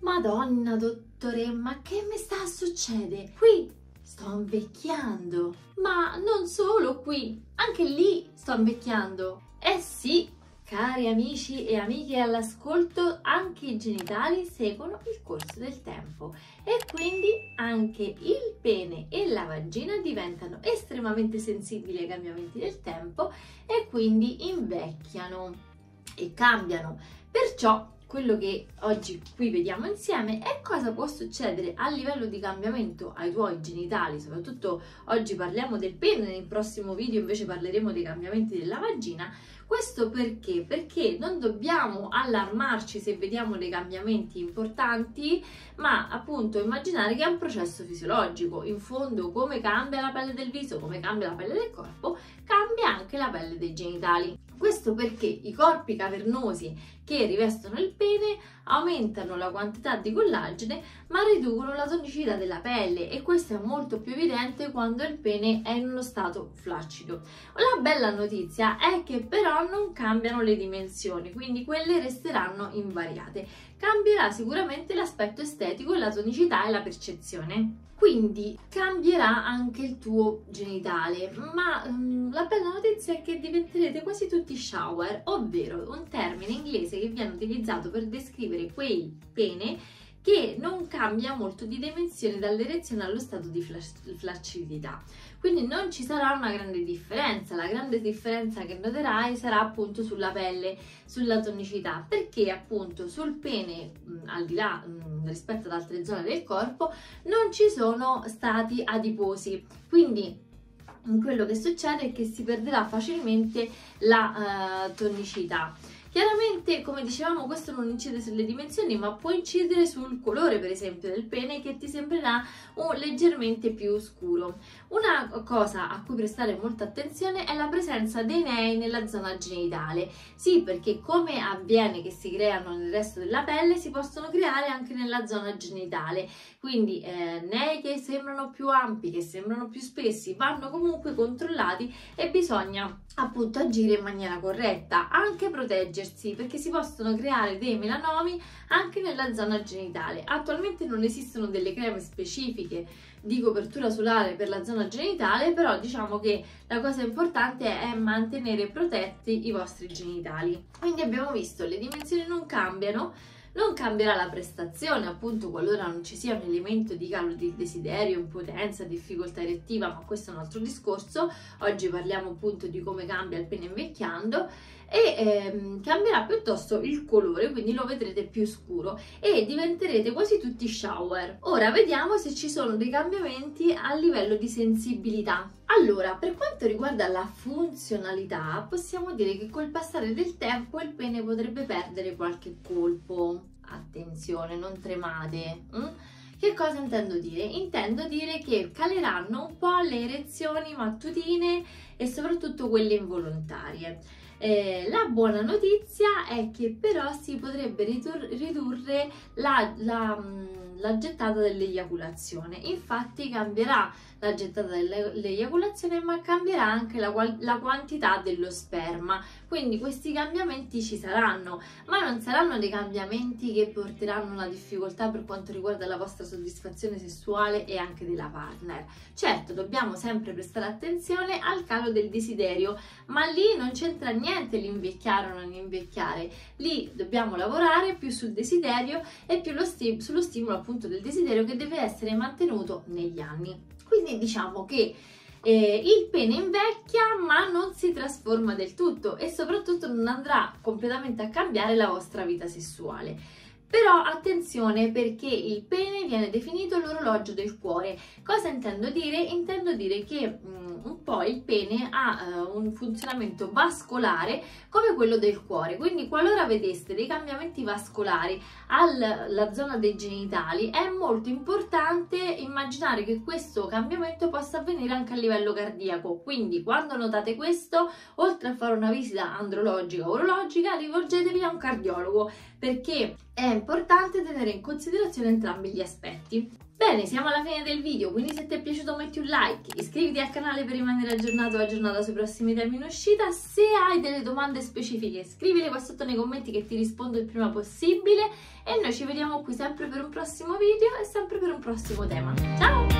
Madonna, dottore, ma che mi sta a succedere? Qui sto invecchiando. Ma non solo qui, anche lì sto invecchiando. Eh sì, cari amici e amiche all'ascolto, anche i genitali seguono il corso del tempo e quindi anche il pene e la vagina diventano estremamente sensibili ai cambiamenti del tempo e quindi invecchiano e cambiano. Perciò quello che oggi qui vediamo insieme è cosa può succedere a livello di cambiamento ai tuoi genitali, soprattutto oggi parliamo del pene, nel prossimo video invece parleremo dei cambiamenti della vagina. Questo perché? Perché non dobbiamo allarmarci se vediamo dei cambiamenti importanti, ma appunto immaginare che è un processo fisiologico. In fondo come cambia la pelle del viso, come cambia la pelle del corpo, cambia anche la pelle dei genitali. Questo perché i corpi cavernosi che rivestono il pene aumentano la quantità di collagene ma riducono la tonicità della pelle e questo è molto più evidente quando il pene è in uno stato flaccido. La bella notizia è che però non cambiano le dimensioni, quindi quelle resteranno invariate. Cambierà sicuramente l'aspetto estetico, la tonicità e la percezione. Quindi cambierà anche il tuo genitale, ma um, la bella notizia è che diventerete quasi tutti shower, ovvero un termine inglese che viene utilizzato per descrivere quei pene che non cambia molto di dimensione dall'erezione allo stato di flaccidità. Quindi non ci sarà una grande differenza, la grande differenza che noterai sarà appunto sulla pelle, sulla tonicità, perché appunto sul pene, al di là rispetto ad altre zone del corpo, non ci sono stati adiposi. Quindi quello che succede è che si perderà facilmente la uh, tonicità. Chiaramente, come dicevamo, questo non incide sulle dimensioni, ma può incidere sul colore, per esempio, del pene che ti sembrerà un leggermente più scuro. Una cosa a cui prestare molta attenzione è la presenza dei nei nella zona genitale. Sì, perché come avviene che si creano nel resto della pelle, si possono creare anche nella zona genitale. Quindi eh, nei che sembrano più ampi, che sembrano più spessi, vanno comunque controllati e bisogna appunto agire in maniera corretta, anche proteggersi perché si possono creare dei melanomi anche nella zona genitale. Attualmente non esistono delle creme specifiche di copertura solare per la zona genitale, però diciamo che la cosa importante è mantenere protetti i vostri genitali. Quindi abbiamo visto le dimensioni non cambiano, non cambierà la prestazione, appunto, qualora non ci sia un elemento di calo di desiderio, impotenza, difficoltà erettiva, ma questo è un altro discorso. Oggi parliamo appunto di come cambia il pene invecchiando e ehm, cambierà piuttosto il colore, quindi lo vedrete più scuro e diventerete quasi tutti shower. Ora vediamo se ci sono dei cambiamenti a livello di sensibilità. Allora, per quanto riguarda la funzionalità, possiamo dire che col passare del tempo il pene potrebbe perdere qualche colpo. Attenzione, non tremate. Hm? Che cosa intendo dire? Intendo dire che caleranno un po' le erezioni mattutine e soprattutto quelle involontarie. Eh, la buona notizia è che però si potrebbe ridurre la, la, mm, la gettata dell'eiaculazione. Infatti cambierà la gettata dell'eiaculazione ma cambierà anche la, la, quantità dello sperma. Quindi questi cambiamenti ci saranno ma non saranno dei cambiamenti che porteranno una difficoltà per quanto riguarda la vostra soddisfazione sessuale e anche della partner. Certo dobbiamo sempre prestare attenzione al calo del desiderio ma lì non c'entra niente l'invecchiare o non invecchiare. Lì dobbiamo lavorare più sul desiderio e più sti sullo stimolo appunto del desiderio che deve essere mantenuto negli anni quindi diciamo che eh, il pene invecchia ma non si trasforma del tutto e soprattutto non andrà completamente a cambiare la vostra vita sessuale. Però attenzione perché il pene viene definito l'orologio del cuore. Cosa intendo dire? Intendo dire che mh, un po' il pene ha uh, un funzionamento vascolare come quello del cuore. Quindi qualora vedeste dei cambiamenti vascolari alla zona dei genitali è molto importante immaginare che questo cambiamento possa avvenire anche a livello cardiaco. Quindi quando notate questo, oltre a fare una visita andrologica o urologica, rivolgetevi a un cardiologo perché è importante tenere in considerazione entrambi gli aspetti. Bene, siamo alla fine del video, quindi se ti è piaciuto metti un like, iscriviti al canale per rimanere aggiornato e aggiornata sui prossimi temi in uscita. Se hai delle domande specifiche scrivile qua sotto nei commenti che ti rispondo il prima possibile e noi ci vediamo qui sempre per un prossimo video e sempre per un prossimo tema. Ciao!